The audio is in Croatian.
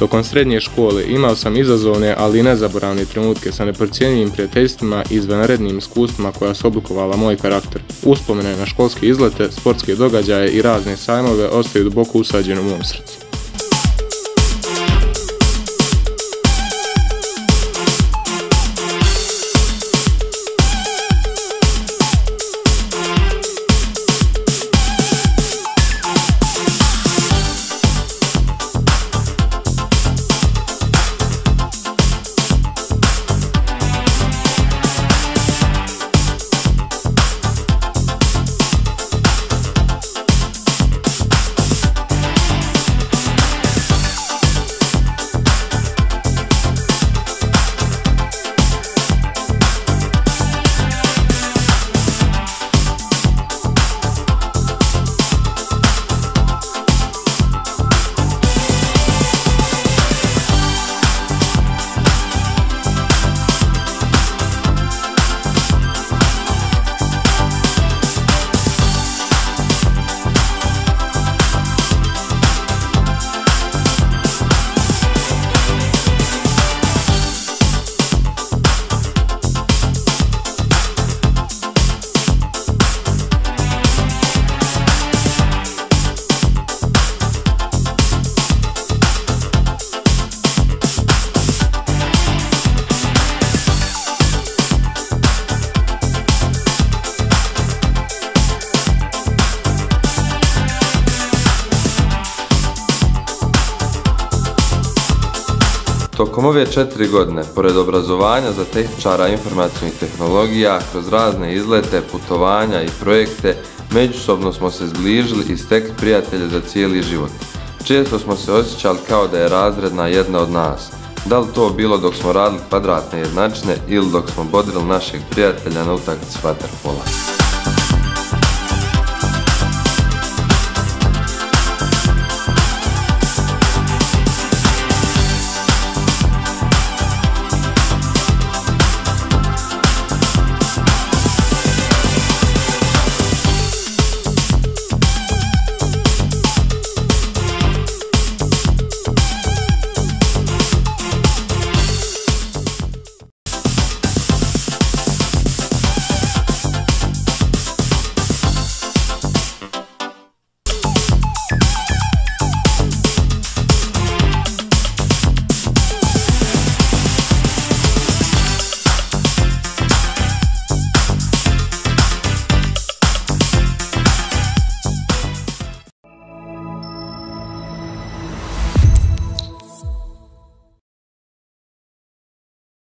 Tokom srednje škole imao sam izazovne, ali i nezaboravne trenutke sa neprocjenjivim prijateljstvima i izvanrednim iskustvima koja su oblikovala moj karakter. Uspomene na školske izlete, sportske događaje i razne sajmove ostaju duboko usađene u mom srcu. Tokom ove četiri godine, pored obrazovanja za tehničara informacijnih tehnologija, kroz razne izlete, putovanja i projekte, međusobno smo se zbližili i stekli prijatelje za cijeli život. Često smo se osjećali kao da je razredna jedna od nas. Da li to bilo dok smo radili kvadratne jednačine ili dok smo bodrili našeg prijatelja na utakmici Waterpola.